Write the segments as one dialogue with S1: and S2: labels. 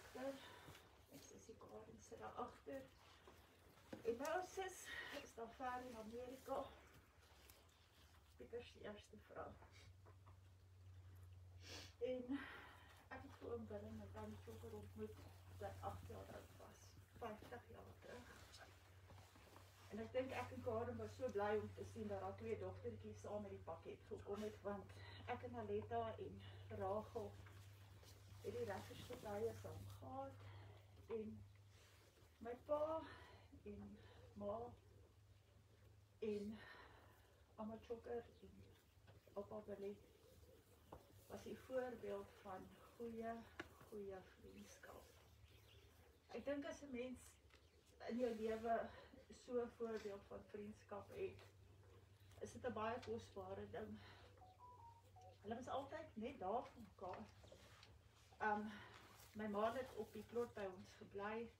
S1: dokter. En sussie Karen sit daar agter. En nou sis is daar ver in Amerika. Pieter se eerste vrou. En ek het hom binne met dan vroeër ontmoet dat 8 jaar oud was. 50 jaar terug. En ek dink ek en Karen was so bly om te sien dat haar twee dogtertjies saam met die pakket gekom het want ek en Aletta en Rachel het die regte tye saam gehad en my pa en ma en Amma Chokker en oupa Willie was 'n voorbeeld van goeie goeie vriendskap. Ek dink as 'n mens in jou lewe so 'n voorbeeld van vriendskap het, is dit 'n baie kosbare ding. Hulle was altyd net daar vir mekaar. Um my ma het op die plot by ons gebly.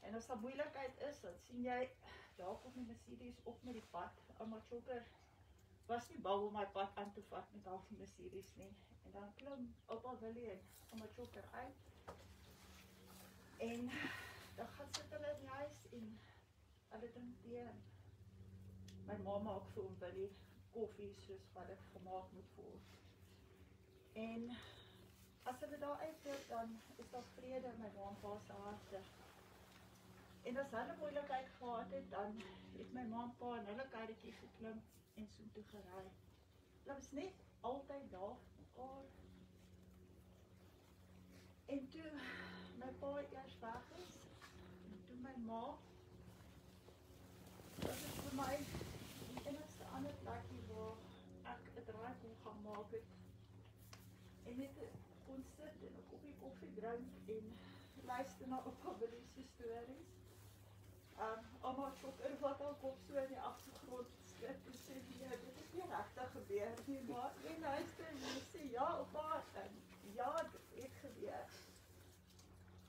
S1: En as daar moeilikheid is, dan sien jy daar kom die Mercedes op met die pad. Ouma Chokker was nie bang om my pad aan te vat met haar Mercedes nie. En dan klim oupa Willie en ouma Chokker uit. En dan gaan sit hulle in die huis en hulle drink tee. My ma maak vir hom Willie koffie soos wat dit gemaak moet word. En as hulle daar uitloop dan is daar vrede in my ma se harte. En as hulle moeilikheid gehad het, dan het my ma en pa in hulle karretjie geklim en so toe gery. Hulle was net altyd daar vir mekaar. En toe my pa eers weg is, en toe my ma was dit vir my die enigste ander plekie waar ek 'n draai kon gaan maak het. En net kon sit en 'n koppie koffie drink en luister na oupa Willie se stories. Um, ouma Chokker wat al kop so in die agtergrond skud en sê nee, dit het nie regtig gebeur nie, maar jy luister en sê ja, oupa, en ja, dit het gebeur.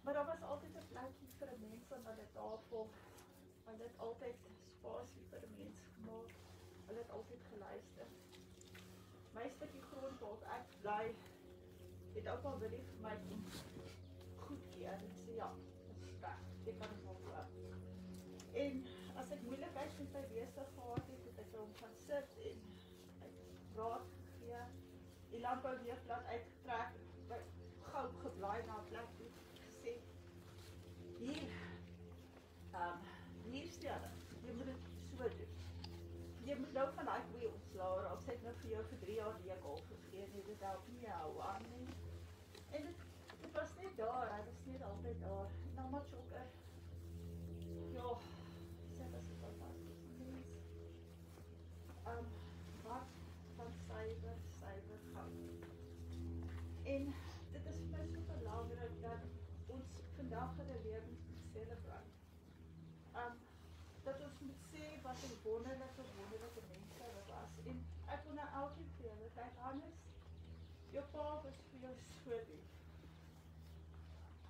S1: Maar daar was altyd 'n plekjie vir 'n mens aan hulle tafel. Hulle het altyd spasie vir 'n mens gemaak. Hulle het altyd geluister. My stukkie grond waar ek bly, het oupa Willie vir my kom goedkeur en sê ja, dit is reg. Jy kan hom loop. En as ek moeilikheid met my besig gehad het, het ek hom gaan sit en raad gegee. Die lampe weer plat uitgetrek, gou geblaai na 'n plek toe gesê. Hier. Ehm um, hier stel. Jy moet dit so doen. Jy moet nou van daai twee ontslaa raak. Sy het nou vir jou vir 3 jaar die al gegee en dit help nie jou aan nie. En dit dit was net daar, hy was net altyd daar. Nou maar chokker. Ja, sy was 'n fantastiese mens. Um, wat van syfer, syfer goud. En dit is vir my so belangrik dat ons vandag hulle lewens moet celebreer. Um, dat ons moet sê wat 'n wonderlike, wonderlike mense hulle was. En ek wil nou elkeen vir julle kyk Hannes. Jou pa was vir jou so lief.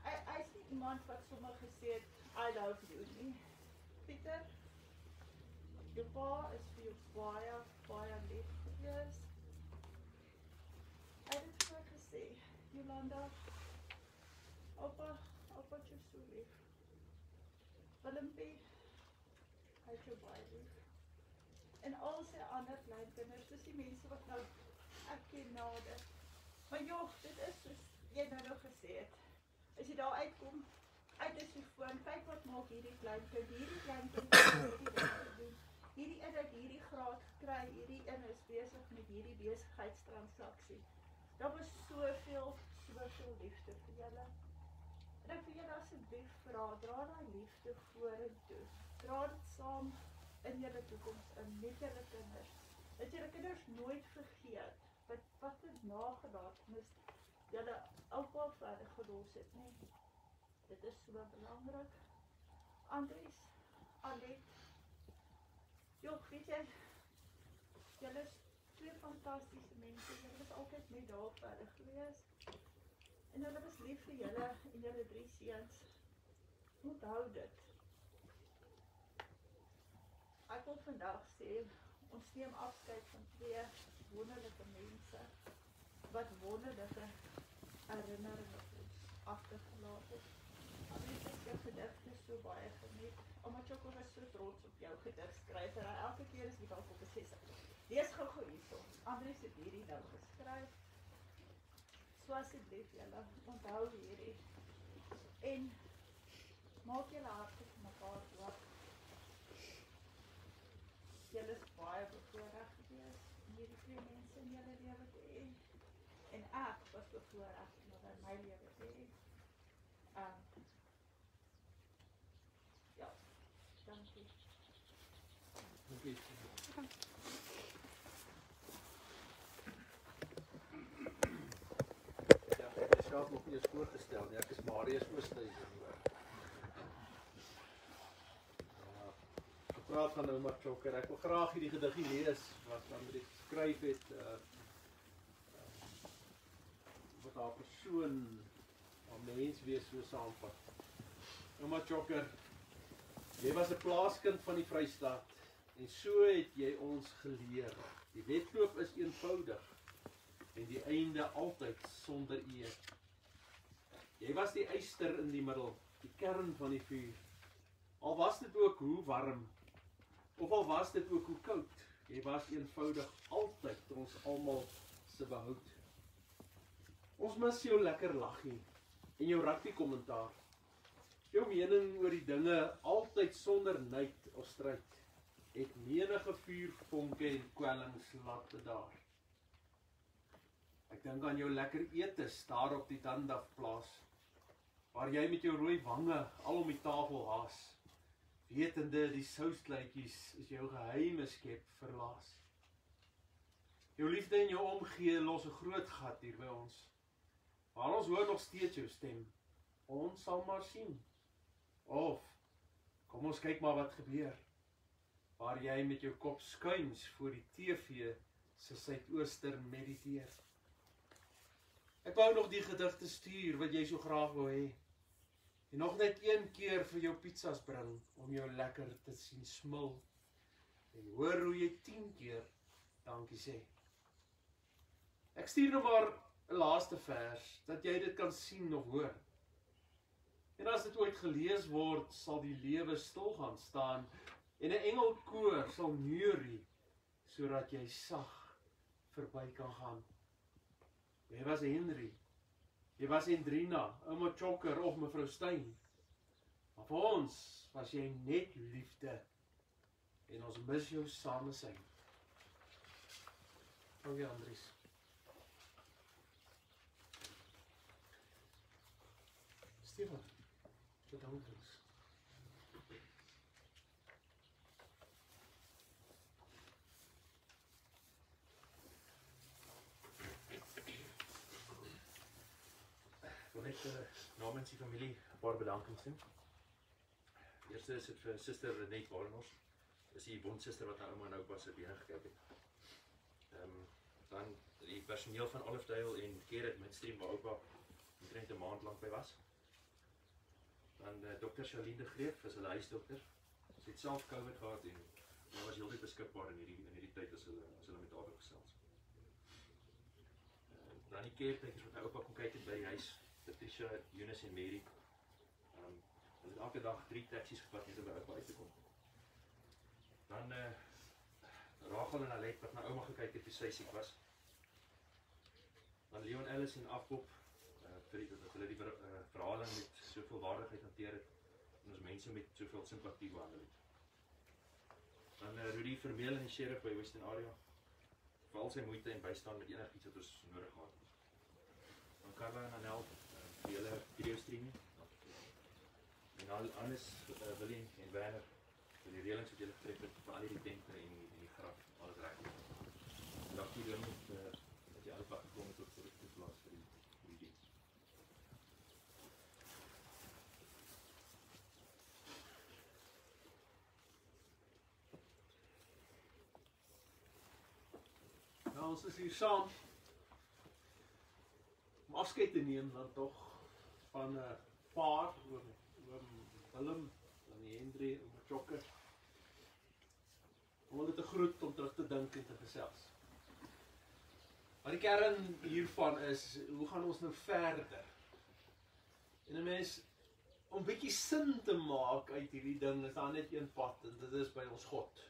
S1: Hy hy's nie iemand wat sommer gesê het I love you nie. Pieter, jou pa is vir jou baie, baie lief gewees. Hy het vir my gesê, Jolanda, oupa, oupa het jou so lief. Willempie, hy het jou baie lief. En al sy ander kleinkinders, dis die mense wat nou ek ken nader. Maar joh, dit is soos jy nou het. As jy daar uitkom, uit is die foon, kyk wat maak hierdie klein kind, hierdie klein kind hierdie ding gedoen. Hierdie het graad gekry, hierdie een is besig met hierdie besigheidstransaksie. Daar was soveel, soveel liefde vir julle. En ek wil julle asseblief vra, dra daai liefde vorentoe. Dra dit saam in julle toekoms in met julle kinders. Dat julle kinders nooit vergeet wat wat 'n nagedagtenis julle oupa verder gelos het, nee. Dit is so belangrik. Andries, Alet. Jong, weet jy, julle is twee fantastiese mense. Julle was altyd net daar verder gewees. En hulle was lief vir julle en julle drie seuns. Onthou dit. Ek wil vandag sê ons neem afskeid van twee wonderlike mense wat wonderlike vir ons agtergelaat het. Andries het jou gedigte so baie geniet. Omdat Choco was so trots op jou gedigskrywer. Hy elke keer as jy dalk op 'n ses Lees gou gou hierso. Andries het hierdie nou geskryf. So asseblief julle, onthou hierdie. En maak julle harte vir mekaar oop. Julle is baie bevoorreg gewees om hierdie twee mense in julle lewe te hê. En ek was bevoorreg in my lewe te hê. Um Ja. Dankie.
S2: Dankie. Ja, ek het myself nog eens voorgestel nie. Ek is Marius Oosthuizen. Ja, ek praat van ouma Chokker. Ek wil graag hierdie gediggie lees wat Andri geskryf het uh wat haar persoon haar mens wees so saamvat. Ouma Chokker, jy was 'n plaaskind van die Vrystaat en so het jy ons geleer. Die wedloop is eenvoudig en die einde altyd sonder eer. Jy was die eyster in die middel, die kern van die vuur. Al was dit ook hoe warm of al was dit ook hoe koud, jy was eenvoudig altyd ons almal se behoud. Ons mis jou lekker laggie en jou rugby kommentaar. Jou mening oor die dinge altyd sonder nait of stryd het menige vuurvonke en kwellings laat bedaar. Ek dink aan jou lekker etes daar op die Dandaf plaas waar jy met jou rooi wange al om die tafel haas wetende die souskluitjies is jou geheime skep verlaas. Jou liefde en jou omgee los 'n groot gat hier by ons. Maar ons hoor nog steeds jou stem. Ons sal maar sien. Of kom ons kyk maar wat gebeur. Waar jy met jou kop skuins voor die TV se suidooster mediteer. Ek wou nog die gedigte stuur wat jy so graag wou hê. En nog net een keer vir jou pizzas bring om jou lekker te sien smil. En hoor hoe jy 10 keer dankie sê. Ek stuur nou maar 'n laaste vers dat jy dit kan sien of hoor. En as dit ooit gelees word, sal die lewe stil gaan staan en 'n engelkoor sal neurie sodat jy sag verby kan gaan. Jy was Henry. Jy was Hendrina, ouma Chokker of mevrou Steyn. Maar vir ons was jy net liefde en ons mis jou samesyn. Dankie Andries. Stefan, bedank ons.
S3: wil net uh, namens die familie 'n paar bedankings doen. Eerste is dit vir suster Renet Warners. Dis die bondsuster wat na ouma en oupa se bene gekyk het. Ehm um, dan die personeel van Olifdale en Gerrit Midstream waar oupa omtrent 'n maand lank by was. Dan uh, dokter Charlene de Greef, is hulle huisdokter. Sy het self COVID gehad en maar was heeltyd beskikbaar in hierdie in hierdie tyd as hulle as hulle met haar gesels. Uh, dan die caretakers wat na oupa kom kyk het by die huis Patricia, Eunice en Mary. Um, hulle het elke dag 3 taksies gevat net om by oupa uit te kom. Dan eh uh, Rachel en Alet wat na ouma gekyk het toe sy siek was. Dan Leon Ellis en Afkop vir die dat hulle die ver, uh, verhaling met soveel waardigheid hanteer het en ons mense met soveel simpatie behandel het. Dan uh, Rudy Vermeulen en Sheriff by Western Area vir al sy moeite en bystand met enigiets wat ons nodig gehad het. Dan Carla en Anel vir julle video streaming. En al alles uh, Willem en Werner vir die reëlings wat julle getref het vir al die tente en en die graf alles reg. Dankie dan uh, dat jy alpad gekom het tot vir die plaas vir die vir die diens.
S2: Nou ons is hier saam om afskeid te neem dan tog van 'n uh, paar oor oor Willem en Hendrie en Chokker. Om hulle te groet om terug te dink en te gesels. Maar die kern hiervan is hoe gaan ons nou verder? En 'n mens om bietjie sin te maak uit hierdie ding is daar net een pad en dit is by ons God.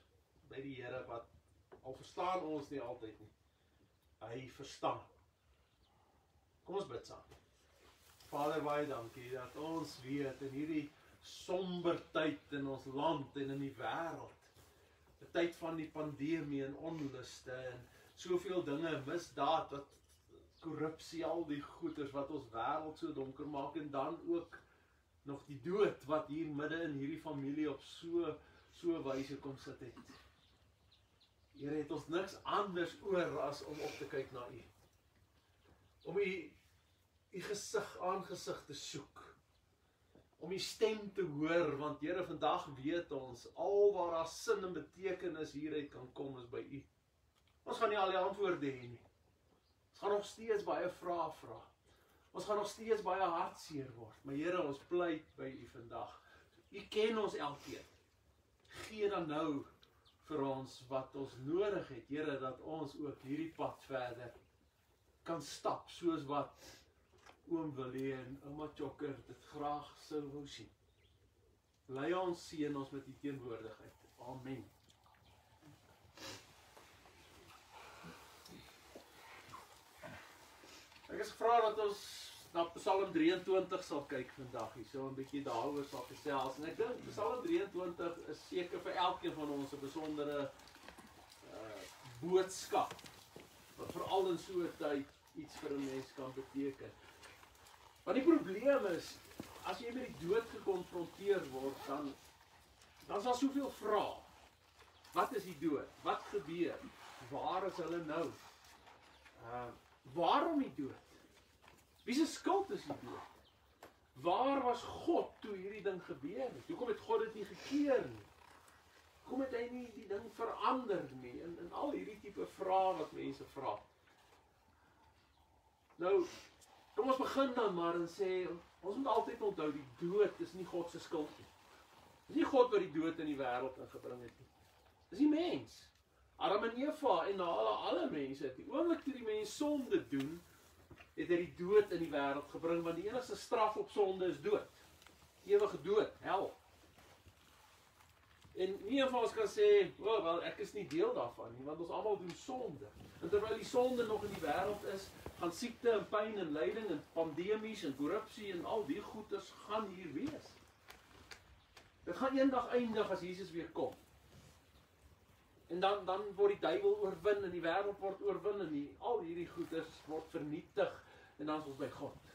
S2: By die Here wat al verstaan ons nie altyd nie. Hy verstaan. Kom ons bid saam. Vader, baie dankie dat ons weet in hierdie somber tyd in ons land en in die wêreld. 'n Tyd van die pandemie en onluste en soveel dinge, misdaad wat korrupsie, al die goeters wat ons wêreld so donker maak en dan ook nog die dood wat hier midde in hierdie familie op so so wyse kom sit het. Here het ons niks anders oor as om op te kyk na U. Om U U gesig aangesig te soek. Om U stem te hoor want Here vandag weet ons alwaar daar sin en betekenis hieruit kan kom is by U. Ons gaan nie al die antwoorde hê nie. Ons gaan nog steeds baie vrae vra. Ons gaan nog steeds baie hartseer word, maar Here, ons pleit by U vandag. U ken ons elkeen. Gee dan nou vir ons wat ons nodig het, Here, dat ons ook hierdie pad verder kan stap soos wat oom Willie en ouma Chokker dit graag sou wou sien. Lei ons seën ons met u teenwoordigheid. Amen. Ek is gevra dat ons na Psalm 23 sal kyk vandag hier, so 'n bietjie daaroor sal gesels. En ek dink Psalm 23 is seker vir elkeen van ons 'n besondere uh boodskap wat veral in so 'n tyd iets vir 'n mens kan beteken. Maar die probleem is as jy met die dood gekonfronteer word, dan dan is daar soveel vrae. Wat is die dood? Wat gebeur? Waar is hulle nou? Uh waarom die dood? Wie se skuld is die dood? Waar was God toe hierdie ding gebeur het? Hoekom het God dit nie gekeer nie? Hoekom het hy nie die ding verander nie? En en al hierdie tipe vrae wat mense vra. Nou, kom ons begin dan maar en sê ons moet altyd onthou die dood is nie God se skuld nie. Dis nie God wat die dood in die wêreld ingebring het nie. Dis die mens. Adam en Eva en na alle alle mense, die oomblik toe die mens sonde doen, het hy die dood in die wêreld gebring want die enigste straf op sonde is dood. Ewige dood, hel. En nie een van ons kan sê, "O, oh, wel ek is nie deel daarvan nie, want ons almal doen sonde." En terwyl die sonde nog in die wêreld is, gaan siekte en pyn en lyding en pandemies en korrupsie en al die goeters gaan hier wees. Dit gaan eendag eindig as Jesus weer kom. En dan dan word die duiwel oorwin en die wêreld word oorwin en die, al hierdie goeders word vernietig en dan is ons by God.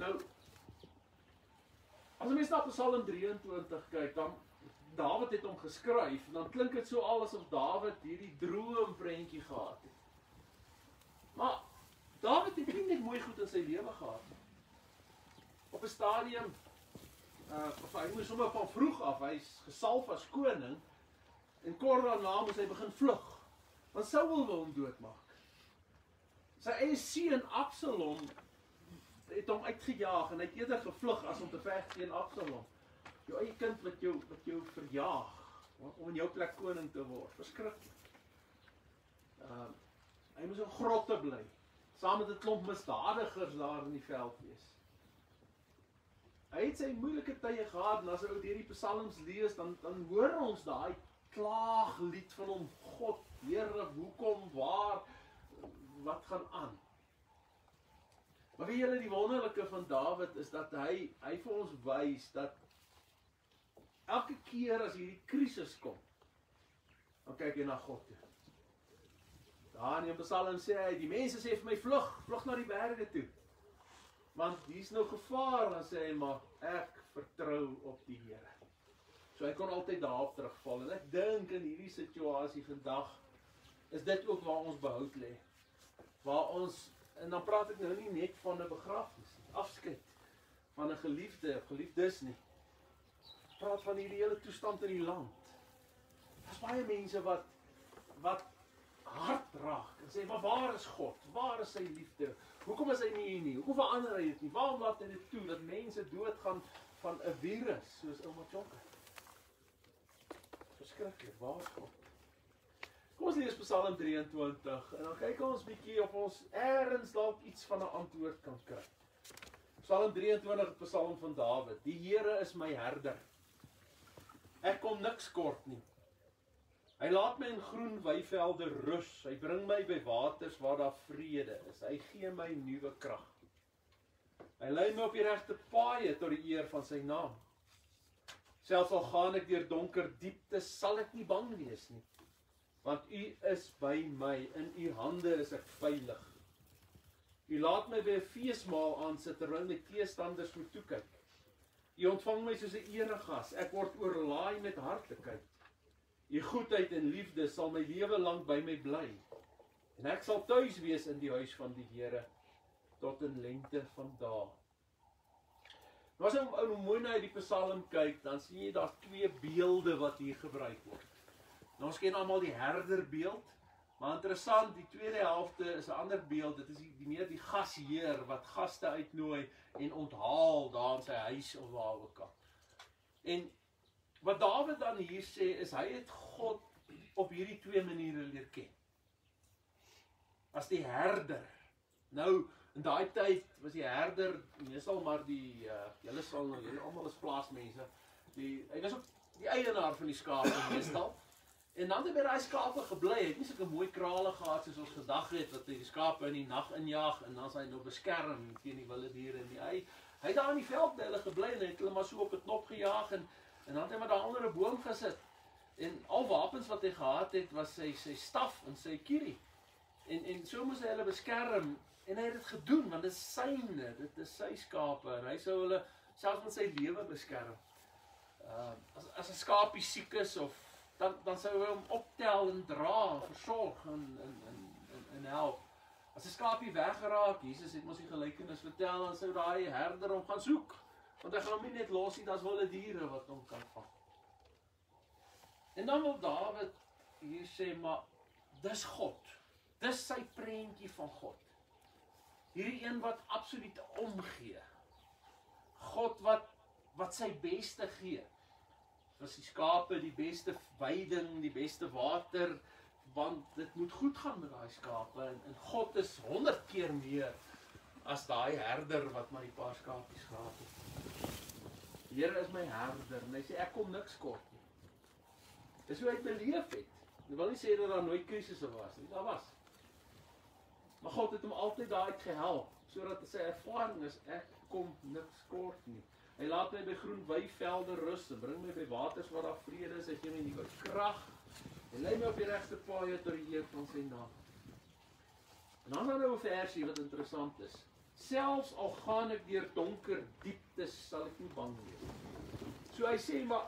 S2: Nou As jy mens na Psalm 23 kyk, dan Dawid het hom geskryf en dan klink dit so al asof Dawid hierdie droom prentjie gehad het. Maar Dawid het nie net mooi goed in sy lewe gehad nie. Op 'n stadium uh of hy moes sommer van vroeg af, hy's gesalf as koning en kort daarna moes hy begin vlug. Want Saul wou hom doodmaak. Sy eie seun Absalom het hom uitgejaag en hy het eerder gevlug as om te veg teen Absalom. Jou eie kind wat jou wat jou verjaag om in jou plek koning te word. Verskriklik. Ehm uh, hy moes in grotte bly saam met 'n klomp misdadigers daar in die veld wees. Hy het sy moeilike tye gehad en as ou hierdie psalms lees dan dan hoor ons daai klaaglied van hom God, Here, hoekom, waar, wat gaan aan? Maar wie julle die wonderlike van Dawid is dat hy hy vir ons wys dat elke keer as hierdie krisis kom, dan kyk jy na God toe. Daar in Psalm sê hy, die mense sê vir my vlug, vlug na die berge toe. Want hier's nou gevaar, dan sê hy maar ek vertrou op die Here. So hy kon altyd daarop terugval en ek dink in hierdie situasie vandag is dit ook waar ons behoud lê. Waar ons en dan praat ek nou nie net van 'n begrafnis nie, afskeid van 'n geliefde of geliefdes nie. Ek praat van hierdie hele toestand in die land. Daar's baie mense wat wat hart raak en sê, "Maar waar is God? Waar is sy liefde? Hoekom is hy nie hier nie? Hoekom verander hy dit nie? Waarom laat hy dit toe dat mense doodgaan van 'n virus soos ouma Chokke?" Verskriklik, waar is God? Kom ons lees Psalm 23 en dan kyk ons bietjie of ons eers dalk iets van 'n antwoord kan kry. Psalm 23, Psalm van Dawid. Die Here is my herder. Ek kom niks kort nie. Hy laat my in groen weivelde rus. Hy bring my by waters waar daar vrede is. Hy gee my nuwe krag. Hy lei my op die regte paaie tot die eer van sy naam. Selfs al gaan ek deur donker dieptes, sal ek nie bang wees nie. Want U is by my. In U hande is ek veilig. U laat my by 'n feesmaal aansit terwyl my teestanders moet toe kyk. U ontvang my soos 'n eregas. Ek word oorlaai met hartlikheid. U goedheid en liefde sal my lewe lank by my bly. En ek sal tuis wees in die huis van die Here tot in lengte van dae. Nou as jy ou mooi na die Psalm kyk, dan sien jy daar's twee beelde wat hier gebruik word. Nou ons ken almal die herderbeeld, maar interessant, die tweede helfte is 'n ander beeld. Dit is die, die meer die gasheer wat gaste uitnooi en onthaal daar in sy huis of waar ook al. En wat Dawid dan hier sê is hy het God op hierdie twee maniere leer ken. As die herder. Nou in daai tyd was die herder meestal maar die uh, julle sal nou julle almal is plaasmense. Die hy was ook die eienaar van die skape meestal. En dan het hy by daai skape gebly. Hy het nie sulke mooi krale gehad soos ons gedag het wat hy die skape in die nag injaag en dan sy nou beskerm teen die wilde diere en die hy hy het daar in die veld by hulle gebly en hy het hulle maar so op 'n knop gejaag en en dan het hy maar daar onder 'n boom gesit. En al wapens wat hy gehad het was sy sy staf en sy kierie. En en so moes hy hulle beskerm en hy het dit gedoen want dit is syne, dit is sy skape en hy sou hulle selfs met sy lewe beskerm. Uh as as 'n skaapie siek is of dan dan sou hy hom optel en dra, versorg en en en en, en help. As 'n skaapie weggeraak, Jesus het mos die gelykenis vertel en sou daai herder hom gaan soek. Want hy gaan hom nie net los nie, daar's wilde diere wat hom kan vang. En dan wil Dawid hier sê maar dis God. Dis sy prentjie van God. Hierdie een wat absoluut omgee. God wat wat sy beste gee. Vir die skape die beste veiding, die beste water want dit moet goed gaan met daai skape en, en God is 100 keer meer as daai herder wat maar die paar skapies gehad het. Here is my herder en hy sê ek kom niks kort nie. Dis hoe hy beleef het. Ek wil nie sê dat daar nooit krisisse was nie. Daar was. Maar God het hom altyd daai gehelp sodat sy ervaring is ek kom niks kort nie. Hy laat my by groen weivelde rus en bring my by waters waar daar vrede is. Hy gee my nuwe krag en lei my op die regte paaie tot die eer van sy naam. En dan nou 'n versie wat interessant is. Selfs al gaan ek deur donker dieptes, sal ek nie bang wees. So hy sê maar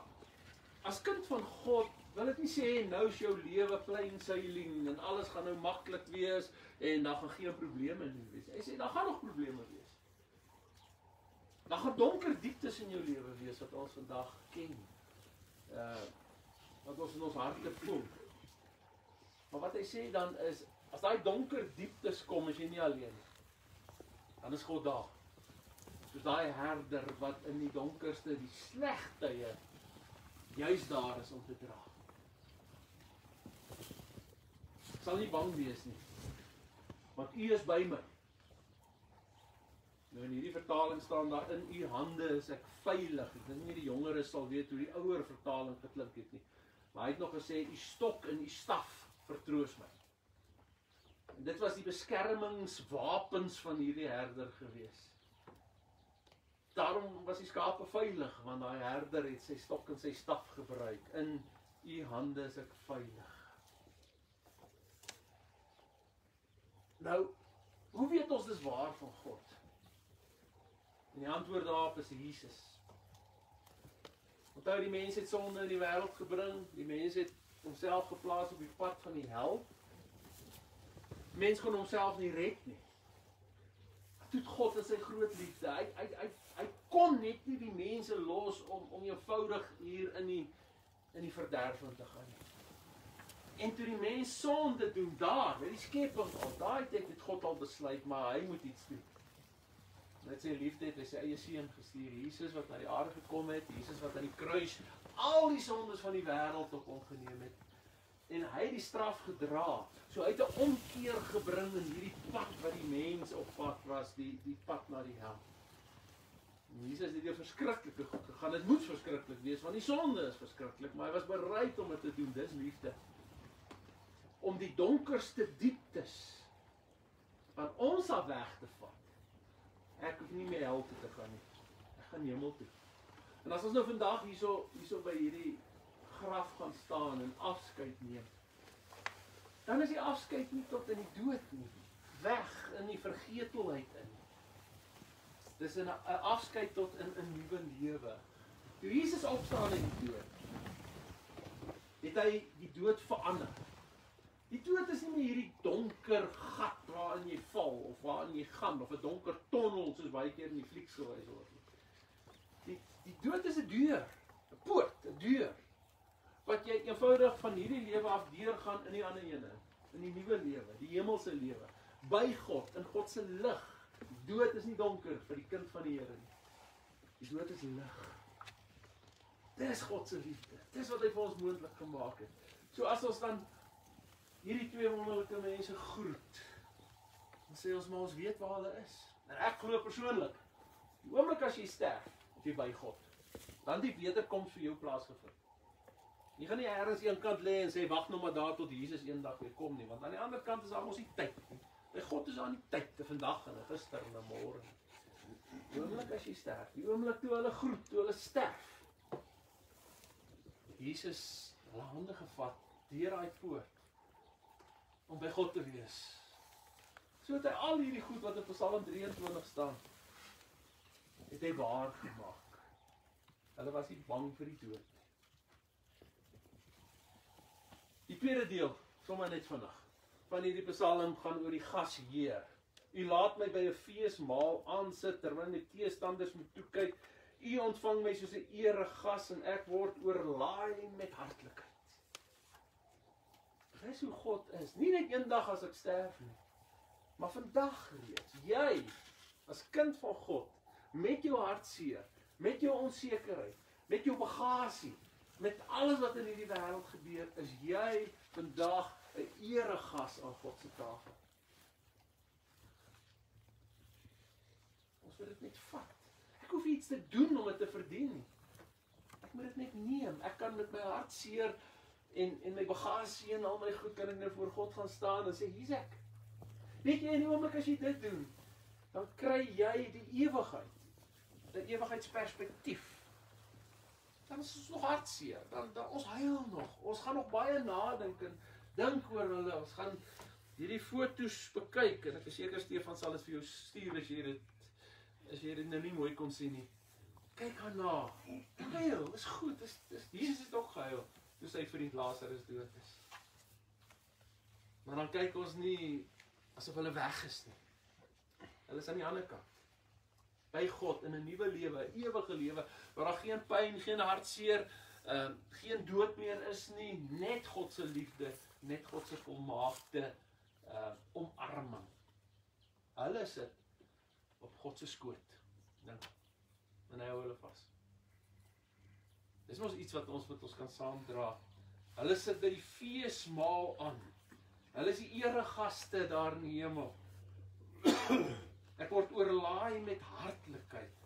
S2: as kind van God wil dit nie sê nou is jou lewe plain sailing en alles gaan nou maklik wees en dan gaan geen probleme nie wees. Hy sê daar gaan nog probleme wees. Daar gaan donker dieptes in jou lewe wees wat ons vandag ken. Uh wat ons in ons harte voel. Maar wat hy sê dan is as daai donker dieptes kom, is jy nie alleen nie dan is God daar. Soos daai herder wat in die donkerste, die slegte tye juis daar is om te dra. Sal nie bang wees nie. Want U is by my. Nou in hierdie vertaling staan daar in U hande is ek veilig. Ek dink nie die jongeres sal weet hoe die ouer vertaling geklink het nie. Maar hy het nog gesê U stok en U staf vertroos my. En dit was die beskermingswapens van hierdie herder gewees. Daarom was die skape veilig want daai herder het sy stok en sy staf gebruik. In u hande is ek veilig. Nou, hoe weet ons dis waar van God? En die antwoord daarop is Jesus. Onthou die mense het sonde in die wêreld gebring, die mense het homself geplaas op die pad van die hel mens kon homself nie red nie. Toe God in sy groot liefde, hy hy hy hy kon net nie die mense los om om eenvoudig hier in die in die verderf te gaan nie. En toe die mens sonde doen daar, by die skepping, al daai tyd het God al besluit maar hy moet iets doen. Net sy liefde het hy sy eie seun gestuur, Jesus wat na die aarde gekom het, Jesus wat aan die kruis al die sondes van die wêreld op hom geneem het en hy het die straf gedra. So hy het 'n omkeer gebring in hierdie pad wat die mens op pad was, die die pad na die hel. En Jesus het deur verskriklike goed gegaan. Dit moes verskriklik wees want die sonde is verskriklik, maar hy was bereid om dit te doen. Dis liefde. Om die donkerste dieptes van ons af weg te vat. Ek hoef nie meer hel toe te gaan nie. Ek gaan hemel toe. En as ons nou vandag hierso hierso by hierdie graf gaan staan en afskeid neem. Dan is die afskeid nie tot in die dood nie, weg in die vergetelheid in. Dis 'n afskeid tot in 'n nuwe lewe. Toe Jesus opstaan uit die dood, het hy die dood verander. Die dood is nie meer hierdie donker gat waarin jy val of waarin jy gaan of 'n donker tonnel soos baie keer in die flieks gewys word nie. Die die dood is 'n deur, 'n poort, 'n deur wat jy eenvoudig van hierdie lewe af deurgaan in die ander ene, in die nuwe lewe, die hemelse lewe, by God, in God se lig. Dood is nie donker vir die kind van die Here nie. Die dood is lig. Dis God se liefde. Dis wat hy vir ons moontlik gemaak het. So as ons dan hierdie twee wonderlike mense groet, dan sê ons maar ons weet waar hulle is. En ek glo persoonlik, die oomblik as jy sterf, is jy by God. Dan die wederkoms vir jou plaasgevind. Jy gaan nie eers een kant lê en sê wag nou maar daar tot Jesus eendag weer kom nie, want aan die ander kant is daar mos nie tyd nie. By God is daar nie tyd te vandag en gister en môre. Die oomblik as jy sterf, die oomblik toe hulle groet, toe hulle sterf. Jesus hulle hande gevat deur daai poort om by God te wees. So het hy al hierdie goed wat in Psalm 23 staan, het hy waar gemaak. Hulle was nie bang vir die dood nie. Die tweede deel, sommer net vinnig, van hierdie Psalm gaan oor die gasheer. U laat my by 'n feesmaal aansit terwyl my teestanders moet toe kyk. U ontvang my soos 'n eregas en ek word oorlaai met hartlikheid. Dis hoe God is. Nie net eendag as ek sterf nie, maar vandag reeds. Jy as kind van God met jou hartseer, met jou onsekerheid, met jou bagasie, met alles wat in hierdie wêreld gebeur, is jy vandag 'n eregas aan God se tafel. Ons moet dit net vat. Ek hoef iets te doen om dit te verdien nie. Ek moet dit net neem. Ek kan met my hartseer en en my bagasie en al my goed kan ek nou voor God gaan staan en sê hier's ek. Weet jy in die oomblik as jy dit doen, dan kry jy die ewigheid. 'n Ewigheidsperspektief. Dan is ons nog hartseer. Dan, dan ons huil nog. Ons gaan nog baie nadink en dink oor hulle. Ons gaan hierdie foto's bekyk en ek is seker Stefan sal dit vir jou stuur as jy dit as jy dit nou nie mooi kon sien nie. Kyk daarna. Huil, is goed. Dis dis Jesus het ook gehuil toe sy vriend Lazarus dood is. Maar dan kyk ons nie asof hulle weg is nie. Hulle is aan die ander kant. By God in 'n nuwe lewe, 'n ewige lewe waar daar geen pyn, geen hartseer, ehm uh, geen dood meer is nie, net God se liefde, net God se volmaakte uh omarming. Hulle sit op God se skoot. Dink. En hy hou hulle vas. Dis mos iets wat ons met ons kan saamdra. Hulle sit by die feesmaal aan. Hulle is die eregaste daar in die hemel. Ek word oorlaai met hartlikheid.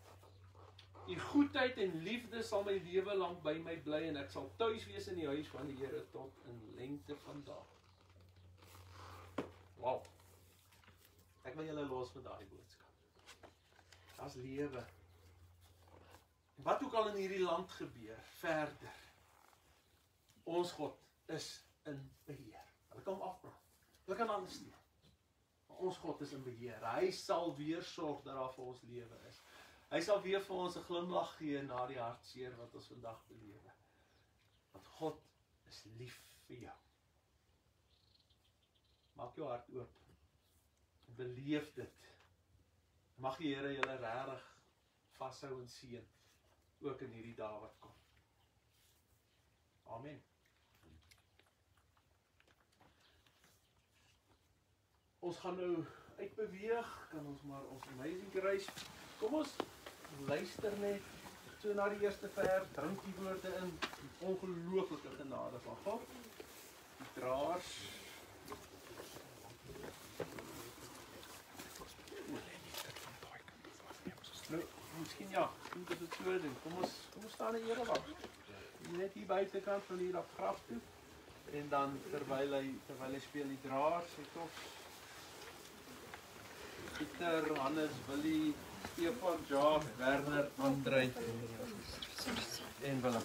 S2: U goedheid en liefde sal my lewe lank by my bly en ek sal tuis wees in die huis van die Here tot in lengte van dae. Wow. Ek wil julle los met daai boodskap. Daar's lewe. Wat ook al in hierdie land gebeur, verder. Ons God is in beheer. Hulle kan afpraat. Hulle kan anders doen. Maar ons God is in beheer. Hy sal weer sorg dat daar vir ons lewe is. Hy sal weer vir ons 'n glimlag gee na die hartseer wat ons vandag belewe. Want God is lief vir jou. Maak jou hart oop. Beleef dit. Mag die Here julle regtig vashou en seën ook in hierdie dae wat kom. Amen. Ons gaan nou uitbeweeg, kan ons maar ons amazing grace. Kom ons luister net so na die eerste vers, drink die woorde in, die ongelooflike genade van God. die draers. Nou, miskien ja, moet dit dit so doen. Kom ons kom ons staan in erewag. Net hier buitekant van hier af graf toe. En dan terwyl hy terwyl hy speel die draers, het ons Pieter, Hannes, Willie, Stefan, Jaap, Werner, Andrei en Willem.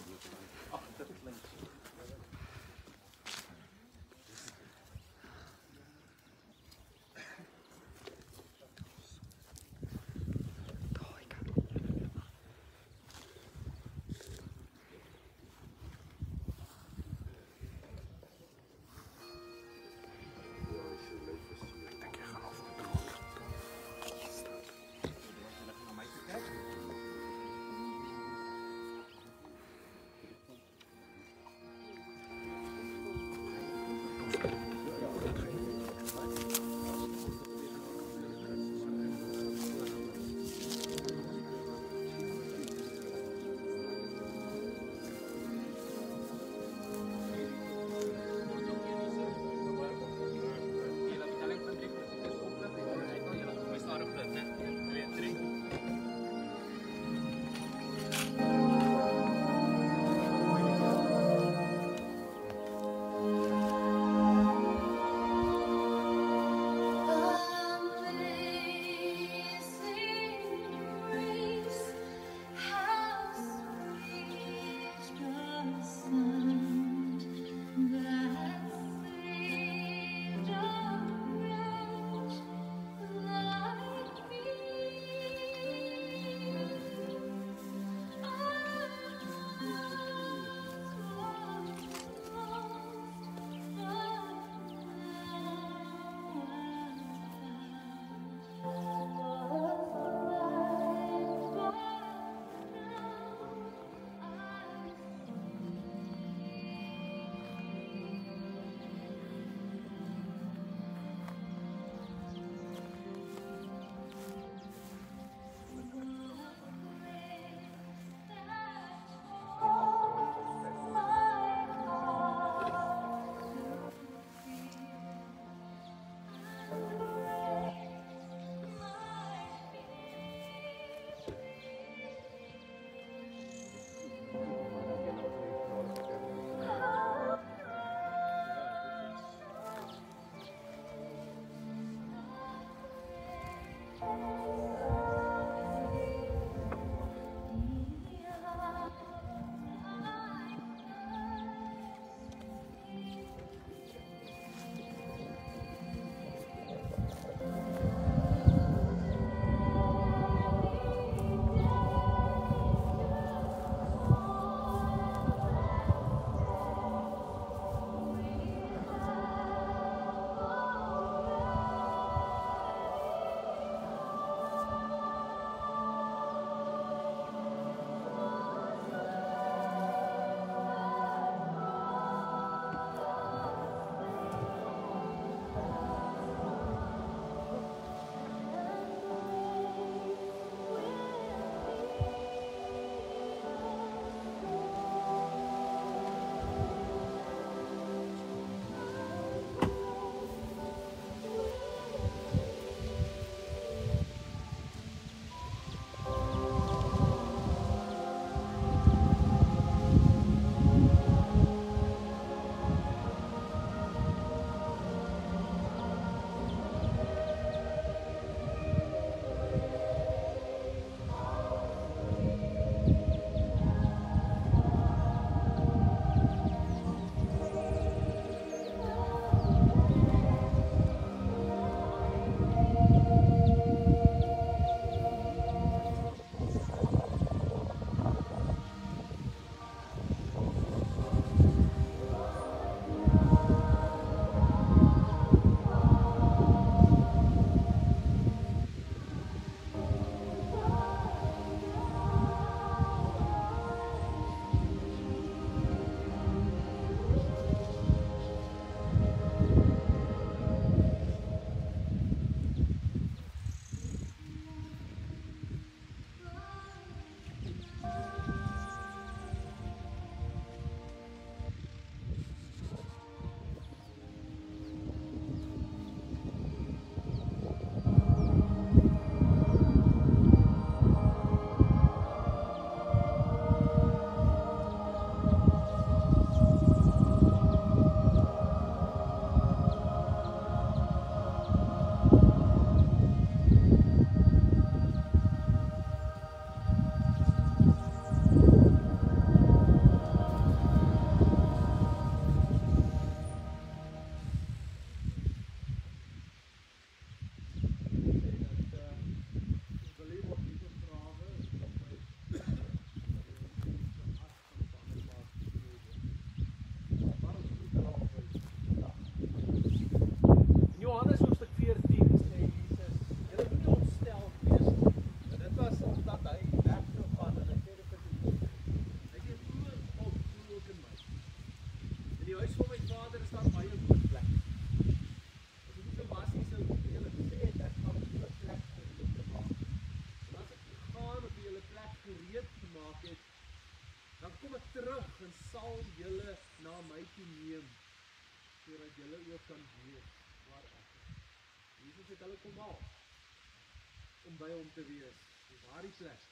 S2: hom te wees. Dis daardie plek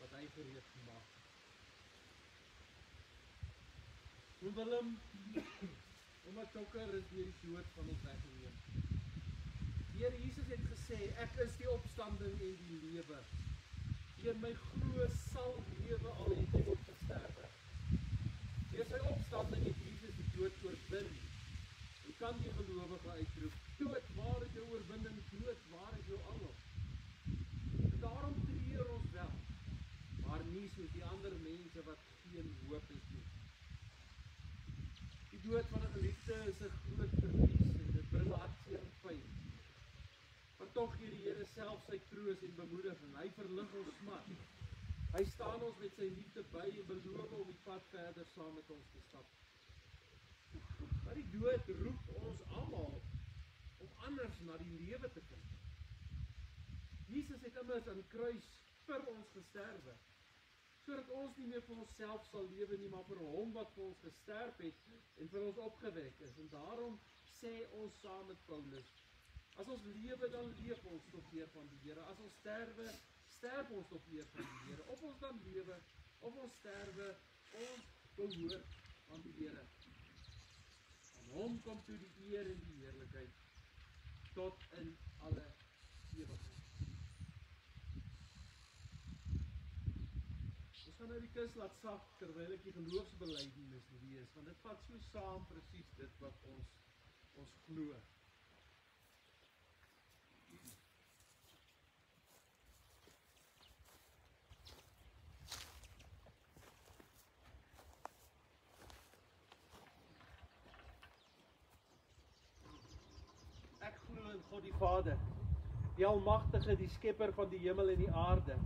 S2: wat hy gereed gemaak het. En Willem omdat Jokker is deur die dood van ons weggeneem. Die Here Jesus het gesê ek is die opstanding en die lewe. Deur my glo sal lewe al het hy gesterf. Deur sy opstanding het Jesus die dood oorwin. Hoe kan die gelowige uitroep: Dood, waar is jou oorwinning? Dood, waar is jou angel? Daarom treur ons wel. Maar nie soos die ander mense wat geen hoop het nie. Die dood van 'n geliefde is 'n groot verlies en dit bring hartseer en pyn. Maar tog gee die Here self sy troos en bemoediging. Hy verlig ons smart. Hy staan ons met sy liefde by en beloof om die pad verder saam met ons te stap. Maar die dood roep ons almal om anders na die lewe te kyk. Jesus het immers aan die kruis vir ons gesterwe sodat ons nie meer vir onsself sal lewe nie, maar vir hom wat vir ons gesterf het en vir ons opgewek is. En daarom sê ons saam met Paulus: As ons lewe, dan leef ons tot eer van die Here. As ons sterwe, sterf ons tot eer van die Here. Of ons dan lewe, of ons sterwe, ons behoort aan die Here. Aan hom kom toe die eer en die heerlikheid tot in alle ewigheid. Gaan nou die kus laat sak terwyl ek die geloofsbelijdenis lees, want dit vat so saam presies dit wat ons ons glo. Ek glo in God die Vader, die almagtige, die skepper van die hemel en die aarde.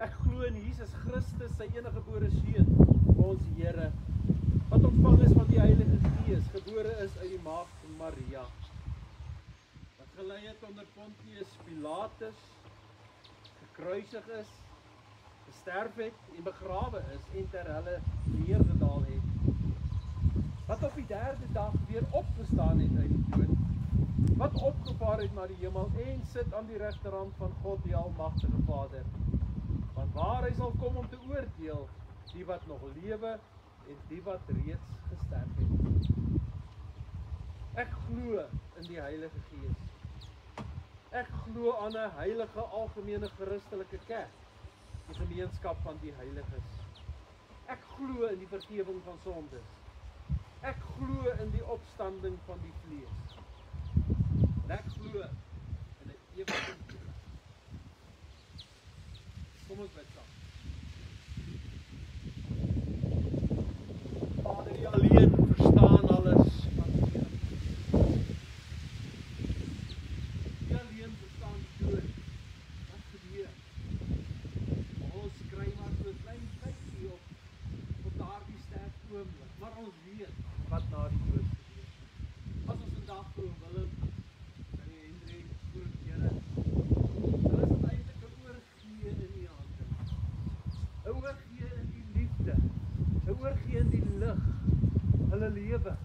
S2: Ek glo in Jesus Christus, sy eniggebore seun, ons Here, wat ontvang is van die Heilige Gees, gebore is uit die maagd Maria. Wat gelei het onder Pontius Pilatus, gekruisig is, gesterf het en begrawe is en ter hulle neergedaal het. Wat op die derde dag weer opgestaan het uit die dood. Wat opgevaar het na die hemel en sit aan die regterhand van God die Almagtige Vader waar hy sal kom om te oordeel die wat nog lewe en die wat reeds gesterf het. Ek glo in die Heilige Gees. Ek glo aan 'n heilige algemene Christelike kerk, die gemeenskap van die heiliges. Ek glo in die vergifnis van sondes. Ek glo in die opstanding van die vlees. En ek glo in 'n ewige Kom ons bid saam. Vader, U alleen verstaan alles van die Here. U alleen verstaan die dood. Wat gebeur? Ons kry maar so 'n klein kykie op op daardie sterk oomblik, maar ons weet wat na die dood gebeur. As ons vandag glo Willem en Hendrik glo die Here, dan is dit eintlik 'n oorgee in U hande. 'n Oorgee in die liefde, 'n oorgee in die lig, hulle lewe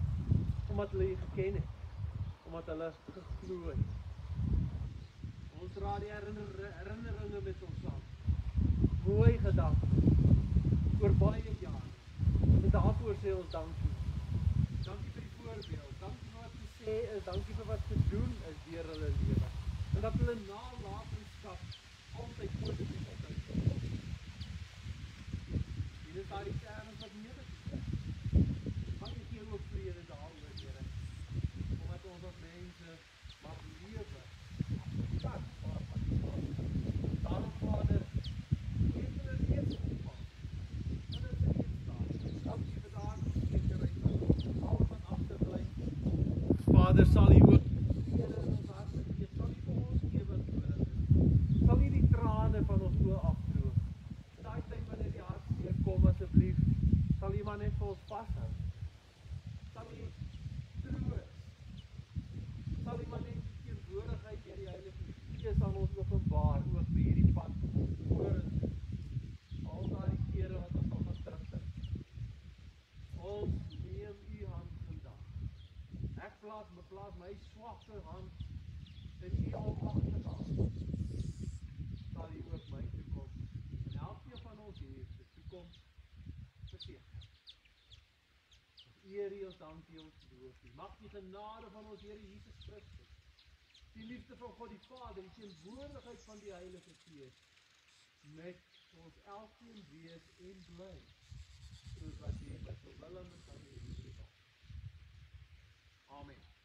S2: omdat hulle U geken het, omdat hulle geglo het. Ons dra die herinner, herinneringe met ons saam. Mooi gedagte oor baie jare. En daarvoor sê ons dankie. Dankie vir die voorbeeld. Dankie vir wat gesê is, dankie vir wat gedoen is deur hulle lewe. En dat hulle nalatenskap altyd positief is. Dit is daai kern wat negatief is. Mag ek hier ook vrede daaroor, Here. Omdat ons as mense mag lewe. Wat maar van die Vader. Daarom Vader, gee hulle eers opvang. En dit is nie staan. Dankie vir daardie sekerheid. Al wat agterbly. Vader sal U ook Here in ons harte gee. Sal U vir ons gee wat nodig is. Sal U die trane van ons oë afdroog. Daai tyd wanneer die hartseer kom asseblief, sal U maar net vir ons vashou. Sal U troos. Sal U maar net die teenwoordigheid deur die Heilige Gees aan ons openbaar ook vir hierdie pad vorentoe. Al daai kere wat ons nog gaan terugdink. Plaas my swakste hand in u almagtige hand. Sal u ook my toekom. En elkeen van ons hier se toekoms verseker. Eer U, ons dankie, ons loof U. Mag die genade van ons Here Jesus Christus, die liefde van God die Vader, die teenwoordigheid van die Heilige Gees met ons elkeen wees en bly soos wat U by so wil en kan hê. Amen.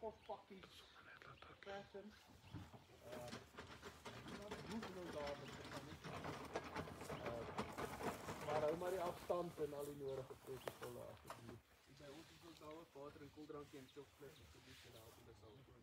S2: Daar is kospakkies. Kersens. Ehm nou die hoef nou daar met te gaan nie. Uh, maar hou maar die afstand en al die nodige protokolle asseblief.
S4: By ons is ons daar ook water en koeldrankie en chocolates asseblief julle help hulle sal ook.